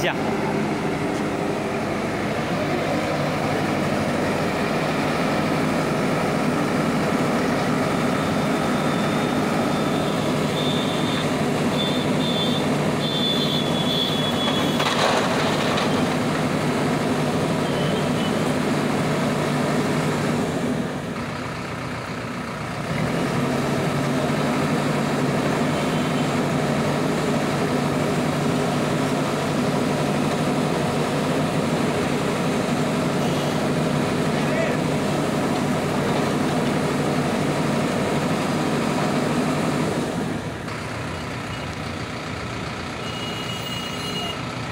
всех